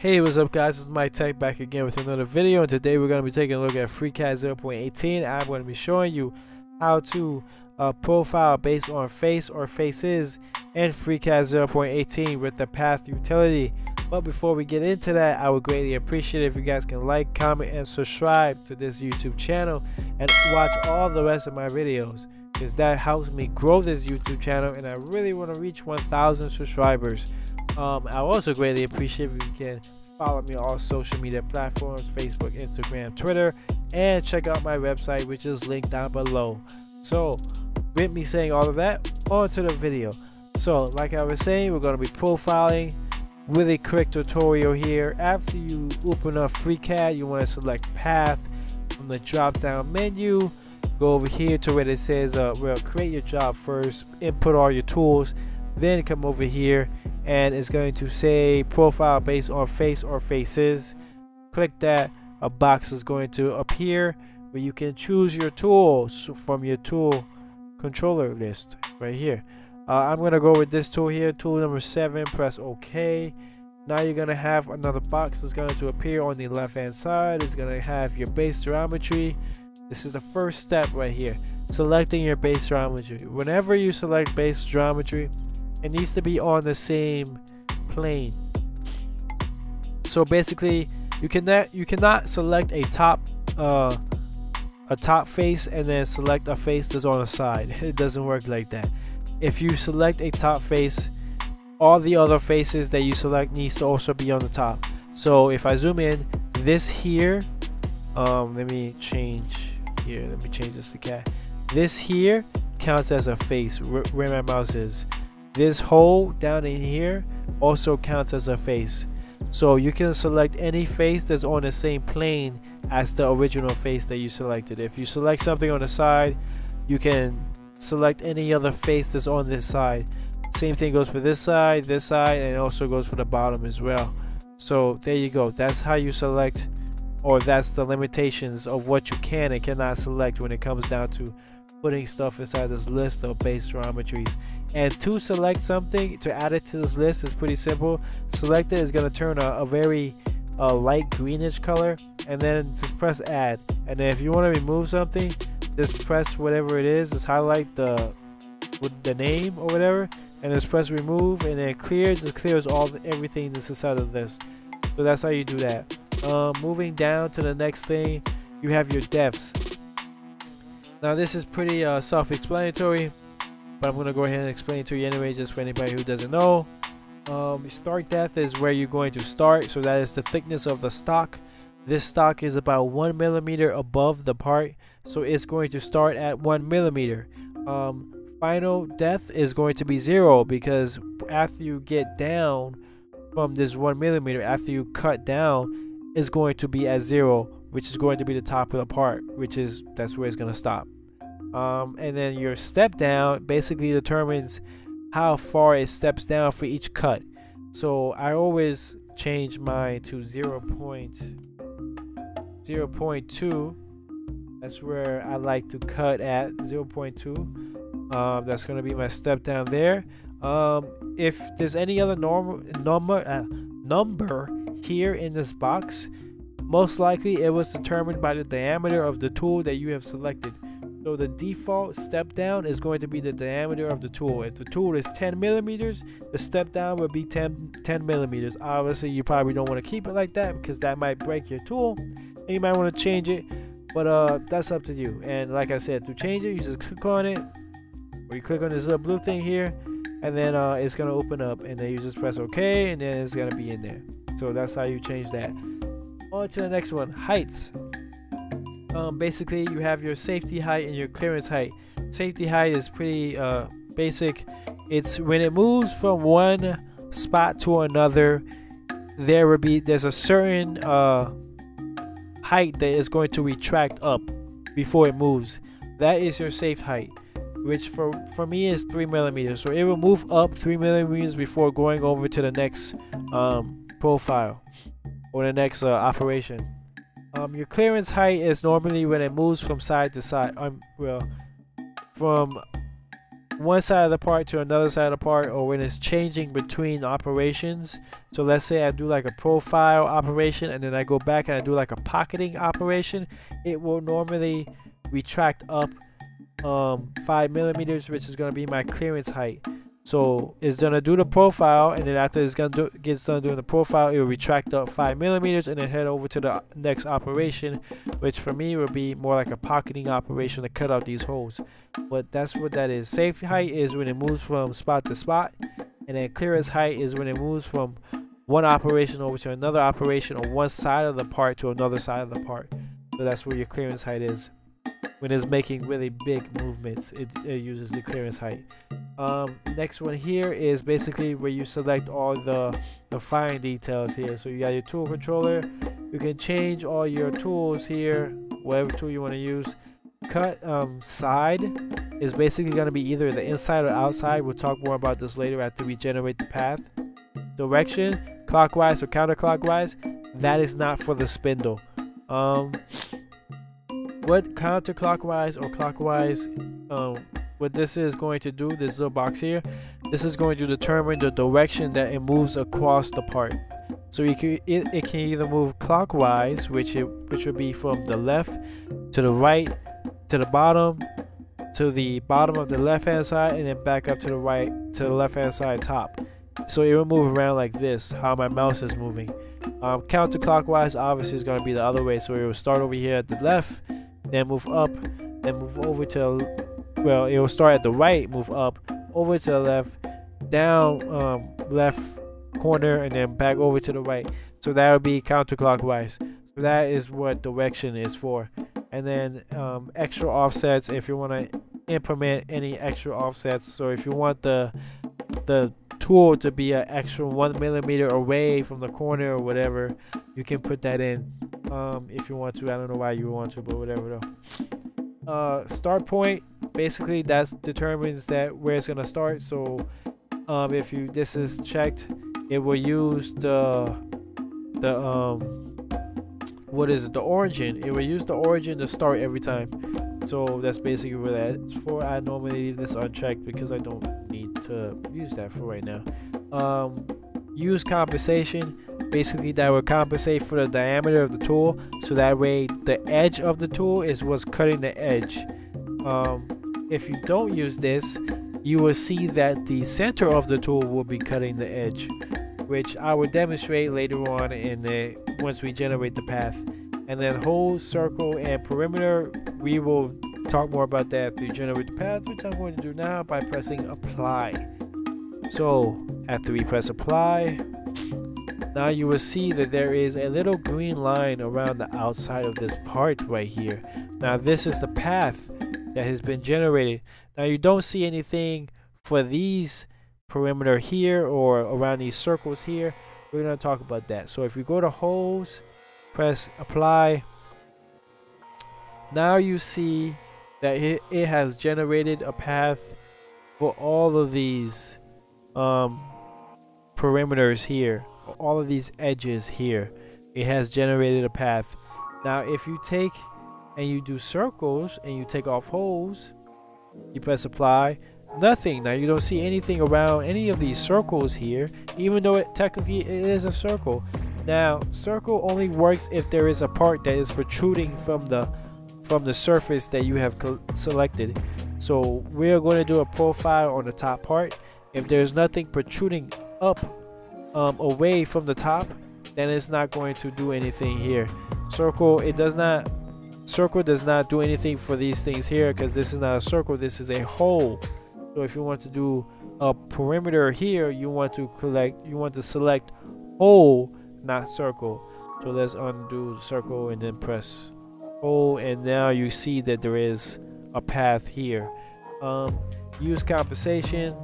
Hey, what's up guys? It's Mike Tech back again with another video and today we're going to be taking a look at FreeCAD 0.18. I'm going to be showing you how to uh, profile based on face or faces in FreeCAD 0.18 with the path utility. But before we get into that, I would greatly appreciate if you guys can like, comment, and subscribe to this YouTube channel and watch all the rest of my videos because that helps me grow this YouTube channel and I really want to reach 1,000 subscribers. Um, I also greatly appreciate if you can follow me on all social media platforms Facebook, Instagram, Twitter, and check out my website, which is linked down below. So, with me saying all of that, on to the video. So, like I was saying, we're going to be profiling with a quick tutorial here. After you open up FreeCAD, you want to select Path from the drop down menu. Go over here to where it says, uh, well, create your job first, input all your tools, then come over here and it's going to say profile based on face or faces. Click that. A box is going to appear where you can choose your tools from your tool controller list right here. Uh, I'm gonna go with this tool here tool number seven press OK. Now you're gonna have another box that's going to appear on the left hand side. It's gonna have your base geometry. This is the first step right here. Selecting your base geometry. Whenever you select base geometry it needs to be on the same plane. So basically you cannot you cannot select a top uh, a top face and then select a face that's on the side. It doesn't work like that. If you select a top face all the other faces that you select needs to also be on the top. So if I zoom in this here um, let me change here. Let me change this to cat this here counts as a face. Where my mouse is this hole down in here also counts as a face. So you can select any face that's on the same plane as the original face that you selected. If you select something on the side, you can select any other face that's on this side. Same thing goes for this side, this side, and also goes for the bottom as well. So there you go. That's how you select or that's the limitations of what you can and cannot select when it comes down to putting stuff inside this list of base geometries. And to select something to add it to this list is pretty simple. Select it is going to turn a, a very uh, light greenish color and then just press add. And then if you want to remove something just press whatever it is just highlight the with the name or whatever and just press remove and then clear just clears all the, everything that's inside of the list. So that's how you do that. Um, moving down to the next thing you have your depths now this is pretty uh, self-explanatory but I'm to go ahead and explain it to you anyway just for anybody who doesn't know. Um, start depth is where you're going to start so that is the thickness of the stock. This stock is about one millimeter above the part so it's going to start at one millimeter. Um, final depth is going to be zero because after you get down from this one millimeter after you cut down is going to be at zero which is going to be the top of the part which is that's where it's going to stop. Um, and then your step down basically determines how far it steps down for each cut. So I always change mine to 0. 0.2 that's where I like to cut at 0.2 um, that's gonna be my step down there. Um, if there's any other normal number uh, number here in this box most likely it was determined by the diameter of the tool that you have selected so the default step down is going to be the diameter of the tool. If the tool is 10 millimeters, the step down will be 10, 10 millimeters. Obviously, you probably don't want to keep it like that because that might break your tool. And you might want to change it, but uh, that's up to you. And like I said, to change it, you just click on it, or you click on this little blue thing here, and then uh, it's gonna open up, and then you just press OK, and then it's gonna be in there. So that's how you change that. On to the next one, heights um, basically you have your safety height and your clearance height. Safety height is pretty uh, basic. It's when it moves from one spot to another, there will be there's a certain uh, height that is going to retract up before it moves. That is your safe height, which for for me is three millimeters. So it will move up three millimeters before going over to the next um, profile or the next uh, operation. Um, your clearance height is normally when it moves from side to side. Um, well, from one side of the part to another side of the part or when it's changing between operations so let's say I do like a profile operation and then I go back and I do like a pocketing operation it will normally retract up um, 5 millimeters which is going to be my clearance height so it's gonna do the profile, and then after it's gonna do gets done doing the profile, it will retract up five millimeters, and then head over to the next operation, which for me will be more like a pocketing operation to cut out these holes. But that's what that is. Safe height is when it moves from spot to spot, and then clearance height is when it moves from one operation over to another operation, or one side of the part to another side of the part. So that's where your clearance height is. When it's making really big movements, it, it uses the clearance height. Um, next one here is basically where you select all the, the firing details here. So you got your tool controller. You can change all your tools here, whatever tool you want to use. Cut um, side is basically going to be either the inside or outside. We'll talk more about this later after we generate the path. Direction, clockwise or counterclockwise, that is not for the spindle. Um, what counterclockwise or clockwise um, what this is going to do, this little box here, this is going to determine the direction that it moves across the part. So it can, it, it can either move clockwise, which it which would be from the left to the right, to the bottom, to the bottom of the left hand side, and then back up to the right, to the left hand side top. So it will move around like this, how my mouse is moving. Um, counterclockwise obviously is going to be the other way, so it will start over here at the left, then move up, then move over to well it will start at the right move up over to the left down um, left corner and then back over to the right. So that would be counterclockwise. So that is what direction is for. And then um, extra offsets if you want to implement any extra offsets. So if you want the the tool to be an extra one millimeter away from the corner or whatever you can put that in um, if you want to. I don't know why you want to but whatever though. Uh, start point basically that determines that where it's gonna start. So um, if you this is checked it will use the the um what is it, the origin. It will use the origin to start every time. So that's basically what that's for. I normally leave this unchecked because I don't need to use that for right now. Um, use compensation. Basically that will compensate for the diameter of the tool. So that way the edge of the tool is what's cutting the edge. Um, if you don't use this, you will see that the center of the tool will be cutting the edge, which I will demonstrate later on in the once we generate the path. And then hole, circle, and perimeter, we will talk more about that you generate the path, which I'm going to do now by pressing apply. So after we press apply, now you will see that there is a little green line around the outside of this part right here. Now this is the path that has been generated. Now you don't see anything for these perimeter here or around these circles here. We're going to talk about that. So if you go to holes, press apply. Now you see that it, it has generated a path for all of these um, perimeters here, all of these edges here. It has generated a path. Now if you take and you do circles and you take off holes, you press apply, nothing. Now you don't see anything around any of these circles here, even though it technically it is a circle. Now, circle only works if there is a part that is protruding from the from the surface that you have selected. So we're going to do a profile on the top part. If there's nothing protruding up um, away from the top, then it's not going to do anything here. Circle, it does not circle does not do anything for these things here because this is not a circle this is a hole so if you want to do a perimeter here you want to collect you want to select hole not circle. So let's undo circle and then press hole and now you see that there is a path here. Um, use compensation.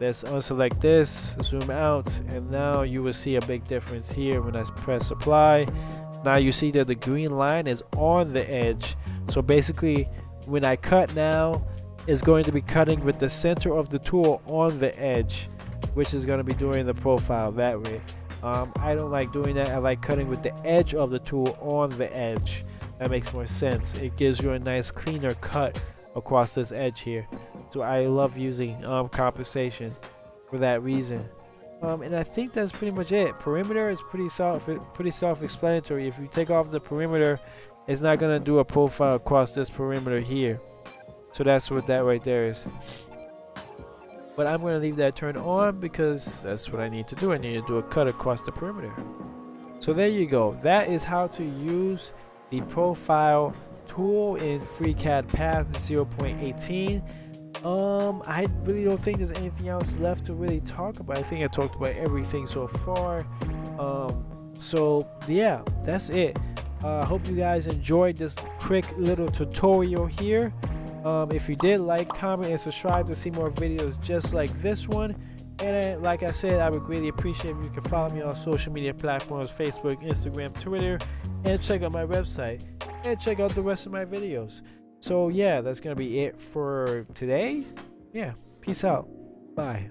Let's unselect this zoom out and now you will see a big difference here when I press apply now you see that the green line is on the edge. So basically when I cut now it's going to be cutting with the center of the tool on the edge which is going to be doing the profile that way. Um, I don't like doing that. I like cutting with the edge of the tool on the edge. That makes more sense. It gives you a nice cleaner cut across this edge here. So I love using um, compensation for that reason. Um, and I think that's pretty much it. Perimeter is pretty self pretty self-explanatory. If you take off the perimeter, it's not gonna do a profile across this perimeter here. So that's what that right there is. But I'm gonna leave that turned on because that's what I need to do. I need to do a cut across the perimeter. So there you go. That is how to use the profile tool in FreeCAD Path 0.18. Um, I really don't think there's anything else left to really talk about. I think I talked about everything so far. Um, so yeah, that's it. I uh, hope you guys enjoyed this quick little tutorial here. Um, if you did, like, comment, and subscribe to see more videos just like this one. And uh, like I said, I would greatly appreciate if you can follow me on social media platforms Facebook, Instagram, Twitter, and check out my website and check out the rest of my videos. So yeah, that's gonna be it for today. Yeah, peace out. Bye.